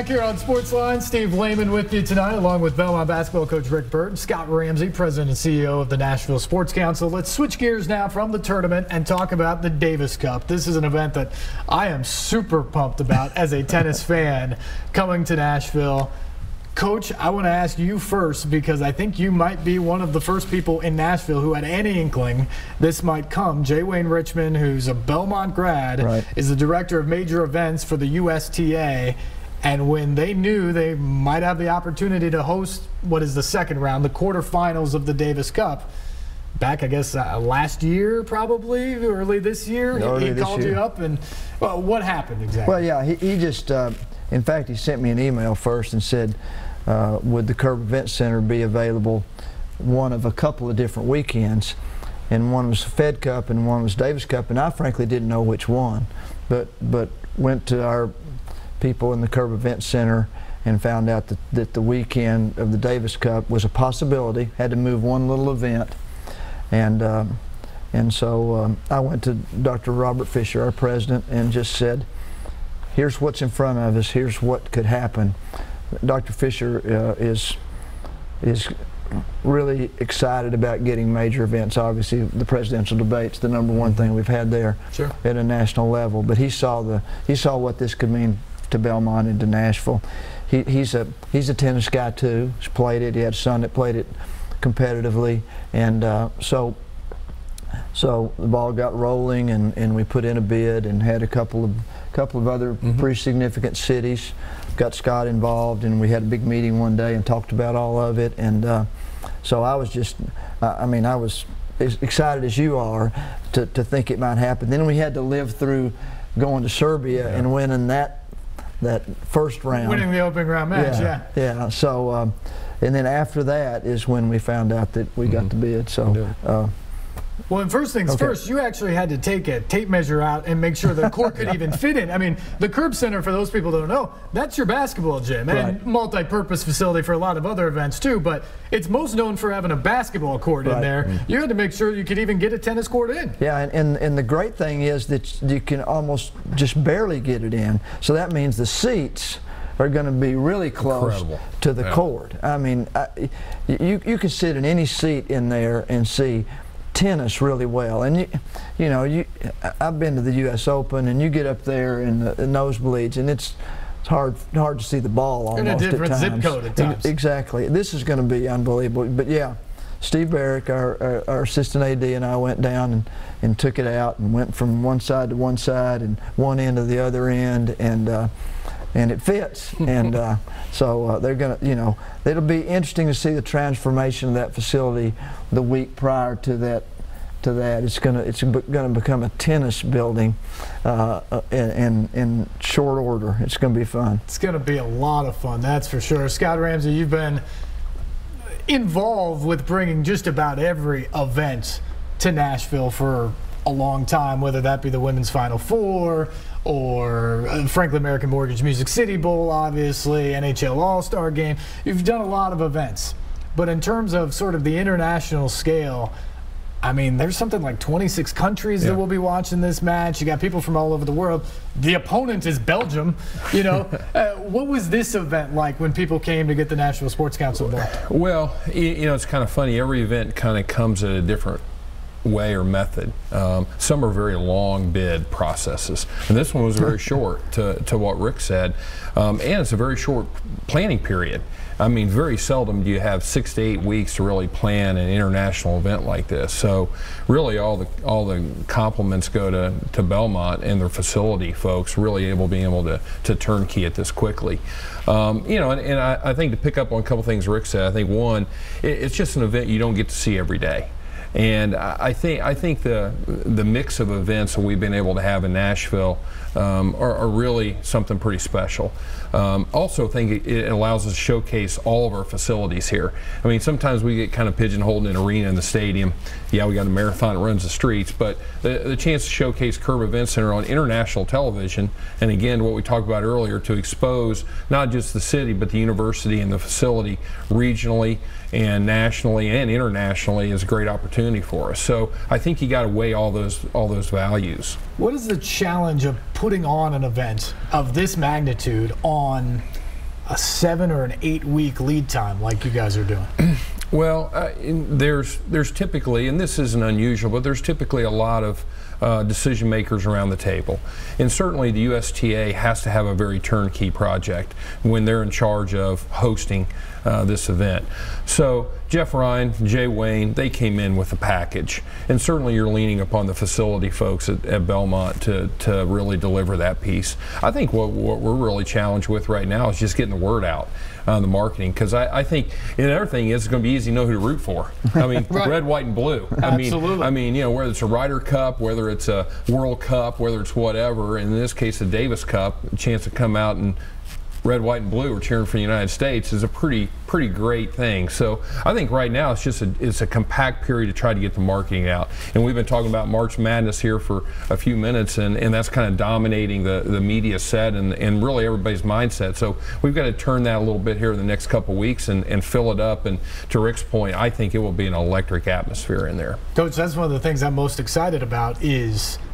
Back here on Sportsline, Steve Lehman with you tonight, along with Belmont basketball coach Rick Byrd, Scott Ramsey, president and CEO of the Nashville Sports Council. Let's switch gears now from the tournament and talk about the Davis Cup. This is an event that I am super pumped about as a tennis fan coming to Nashville. Coach, I want to ask you first because I think you might be one of the first people in Nashville who had any inkling this might come. Jay Wayne Richmond, who's a Belmont grad, Right. is the director of major events for the USTA. And when they knew they might have the opportunity to host what is the second round, the quarterfinals of the Davis Cup, back I guess uh, last year, probably early this year, he- Early he called year. you up and well, what happened exactly? Well, yeah, he, he just, uh, in fact, he sent me an email first and said, uh, would the Curb Event Center be available one of a couple of different weekends? And one was Fed Cup and one was Davis Cup, and I frankly didn't know which one, but but went to our people in the Curb Event Center and found out that, that the weekend of the Davis Cup was a possibility. Had to move one little event, and um, and so um, I went to Dr. Robert Fisher, our president, and just said, "Here's what's in front of us. Here's what could happen." Dr. Fisher uh, is is really excited about getting major events. Obviously, the presidential debate's the number one thing we've had there Sure. at a national level. But he saw the he saw what this could mean to Belmont and to Nashville. He, he's a he's a tennis guy too. He's played it. He had a son that played it competitively, and uh, so so the ball got rolling, and, and we put in a bid and had a couple of couple of other pretty significant cities. Got Scott involved, and we had a big meeting one day and talked about all of it. And uh, so I was just, I I mean, I was as excited as you are to, to think it might happen. Then we had to live through going to Serbia and winning that that first round. Winning the opening round match, yeah. Yeah. So, um, and then after that is when we found out that we got the bid. So, uh, Well, and first things Okay. first, you actually had to take a tape measure out and make sure the court could even fit in. I mean, the Curb Center, for those people who don't know, that's your basketball gym and multi-purpose facility for a lot of other events too. But it's most known for having a basketball court in Right. there. Mm-hmm. You had to make sure you could even get a tennis court in. yeah, and, and, and the great thing is that you can almost just barely get it in. So that means the seats are going to be really close Incredible. to the Yeah. court. I mean, I, you, you can sit in any seat in there and see tennis really well. And you, you know, you, I've been to the U.S. Open, and you get up there in the, the nosebleeds, and it's it's hard hard to see the ball almost In a different at zip times. code at times. Exactly. This is going to be unbelievable. But yeah, Steve Barrick, our, our, our assistant AD, and I went down and, and took it out and went from one side to one side and one end to the other end, and uh, and it fits. and uh, so uh, they're going to, you know, it'll be interesting to see the transformation of that facility the week prior to that. To that, it's gonna it's going to become a tennis building, uh, uh, in, in in short order. It's going to be fun. It's going to be a lot of fun, that's for sure. Scott Ramsey, you've been involved with bringing just about every event to Nashville for a long time, whether that be the Women's Final Four or uh, Franklin American Mortgage Music City Bowl, obviously, NHL All Star Game. You've done a lot of events. But in terms of sort of the international scale, I mean, there's something like 26 countries that will be watching this match. You got people from all over the world. The opponent is Belgium. You know, uh, what was this event like when people came to get the National Sports Council involved? Well, you know, it's kind of funny. Every event kind of comes at a different way or method. Um, some are very long bid processes, and this one was very short to, to what Rick said, um, and it's a very short planning period. I mean, very seldom do you have six to eight weeks to really plan an international event like this. So, really, all the all the compliments go to, to Belmont and their facility folks, really able being able to, to turnkey it this quickly. Um, you know, and, and I, I think to pick up on a couple things Rick said, I think one, it, it's just an event you don't get to see every day. And I think I think the the mix of events that we've been able to have in Nashville um, are, are really something pretty special. Um, also, think it, it allows us to showcase all of our facilities here. I mean, sometimes we get kind of pigeonholed in an arena in the stadium. Yeah, we got a marathon that runs the streets, but the, the chance to showcase Curb Event Center on international television, and again, what we talked about earlier, to expose not just the city but the university and the facility regionally and nationally and internationally is a great opportunity for us. So I think you got to weigh all those all those values. What is the challenge of putting on an event of this magnitude on a seven or an eight week lead time like you guys are doing? Well, uh, there's there's typically, and this isn't unusual, but there's typically a lot of uh, decision makers around the table. And certainly the USTA has to have a very turnkey project when they're in charge of hosting uh, this event. So Jeff Ryan, Jay Wayne, they came in with a package. And certainly you're leaning upon the facility folks at, at Belmont to, to really deliver that piece. I think what, what we're really challenged with right now is just getting the word out on the marketing because I, I, think another thing is it's going to be easy know who to root for. I mean, right. red, white, and blue. I Absolutely. mean, I mean, you know, whether it's a Ryder Cup, whether it's a World Cup, whether it's whatever. And in this case, the Davis Cup, a chance to come out and red, white, and blue are cheering for the United States is a pretty pretty great thing. So I think right now it's just a, it's a compact period to try to get the marketing out. And we've been talking about March Madness here for a few minutes, and, and that's kind of dominating the, the media set and, and really everybody's mindset. So we've got to turn that a little bit here in the next couple weeks and, and fill it up. And to Rick's point, I think it will be an electric atmosphere in there. Coach, that's one of the things I'm most excited about is –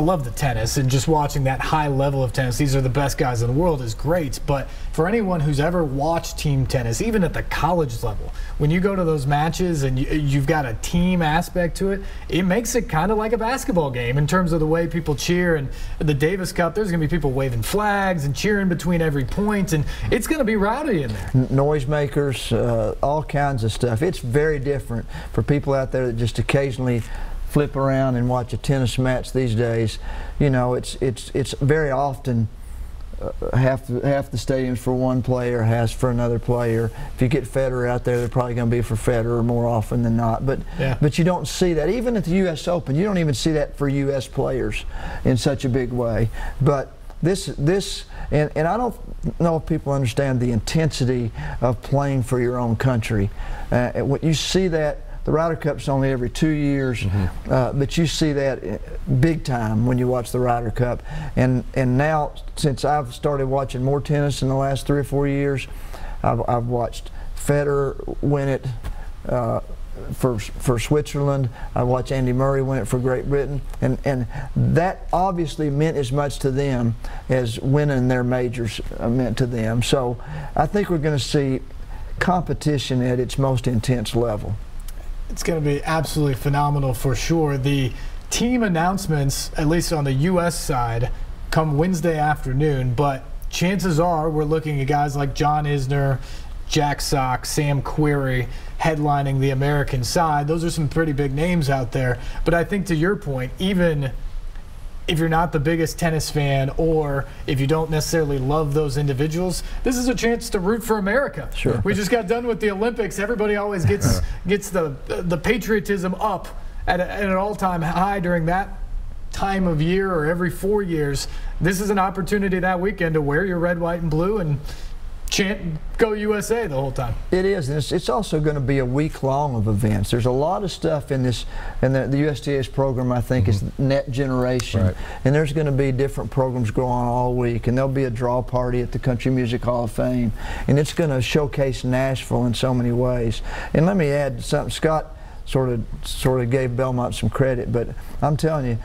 I love the tennis and just watching that high level of tennis. These are the best guys in the world is great. But for anyone who's ever watched team tennis, even at the college level, when you go to those matches and you, have got a team aspect to it, it makes it kind of like a basketball game in terms of the way people cheer. And the Davis Cup, there's going to be people waving flags and cheering between every point, and it's going to be rowdy in there. Noisemakers, uh, all kinds of stuff. It's very different for people out there that just occasionally flip around and watch a tennis match these days, you know, it's it's it's very often uh, half the, half the stadiums for one player, has for another player. If you get Federer out there, they're probably going to be for Federer more often than not. But yeah. but you don't see that even at the U.S. Open. You don't even see that for U.S. players in such a big way. But this this and, and I don't know if people understand the intensity of playing for your own country. Uh, when you see that the Ryder Cup's only every two years, mm-hmm. uh, but you see that big time when you watch the Ryder Cup. And and now, since I've started watching more tennis in the last three or four years, I've, I've watched Federer win it. Uh, for for Switzerland. I watched Andy Murray win it for Great Britain, and and that obviously meant as much to them as winning their majors uh, meant to them. So I think we're going to see competition at its most intense level. It's going to be absolutely phenomenal for sure. The team announcements, at least on the U.S. side, come Wednesday afternoon, but chances are we're looking at guys like John Isner, Jack Sock, Sam Querrey headlining the American side. Those are some pretty big names out there. But I think to your point, even if you're not the biggest tennis fan or if you don't necessarily love those individuals, this is a chance to root for America. Sure. We just got done with the Olympics. Everybody always gets gets the the patriotism up at, a, at an all-time high during that time of year or every four years. This is an opportunity that weekend to wear your red, white, and blue and chant "Go USA" the whole time. It is. And it's, it's also going to be a week long of events. There's a lot of stuff in this, and the, the USTA's program I think mm-hmm. is Net Generation, right. and there's going to be different programs going on all week, and there'll be a draw party at the Country Music Hall of Fame, and it's going to showcase Nashville in so many ways. And let me add something, Scott sort of sort of gave Belmont some credit, but I'm telling you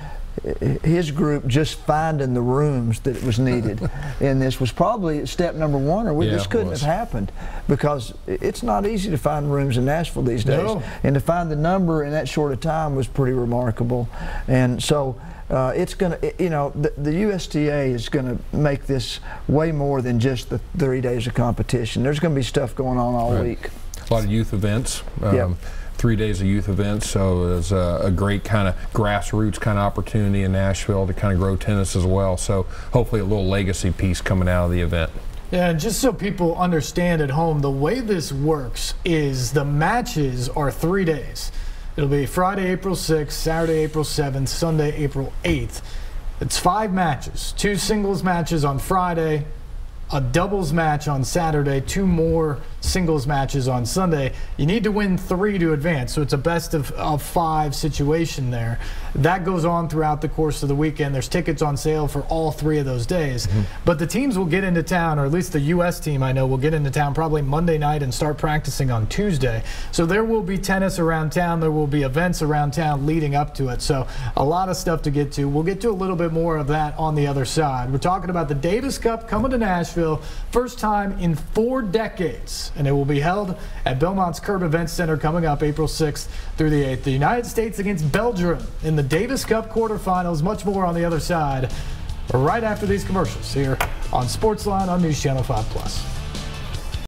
his group just finding the rooms that was needed in this was probably step number one, or we, yeah, this couldn't have happened because it's not easy to find rooms in Nashville these days. No. And to find the number in that short of time was pretty remarkable. And so uh, it's going to, you know, the, the USTA is going to make this way more than just the three days of competition. There's going to be stuff going on all right. week. A lot of youth events. Um, yep three days of youth events. So it was a, a great kind of grassroots kind of opportunity in Nashville to kind of grow tennis as well. So hopefully a little legacy piece coming out of the event. Yeah, and just so people understand at home, the way this works is the matches are three days. It'll be Friday, April 6th, Saturday, April 7th, Sunday, April 8th. It's five matches two singles matches on Friday, a doubles match on Saturday, two more singles matches on Sunday. You need to win three to advance, so it's a best of, of five situation there. That goes on throughout the course of the weekend. There's tickets on sale for all three of those days. Mm-hmm. But the teams will get into town, or at least the U.S. team I know will get into town probably Monday night and start practicing on Tuesday. So there will be tennis around town. There will be events around town leading up to it. So a lot of stuff to get to. We'll get to a little bit more of that on the other side. We're talking about the Davis Cup coming to Nashville, first time in four decades, and it will be held at Belmont's Curb Event Center coming up April 6th through the 8th. The United States against Belgium in the Davis Cup quarterfinals. Much more on the other side right after these commercials here on Sportsline on News Channel 5 Plus.